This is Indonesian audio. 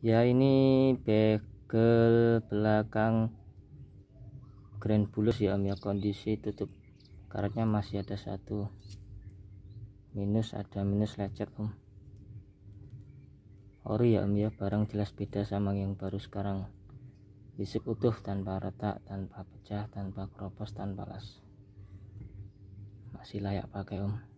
ya ini bagel belakang grand bulus ya om. Ya kondisi tutup karetnya masih ada satu. Minus ada minus lecet om. Ori ya om. Ya barang jelas beda sama yang baru sekarang. Bisik utuh tanpa retak tanpa pecah tanpa keropos tanpa las. Masih layak pakai om.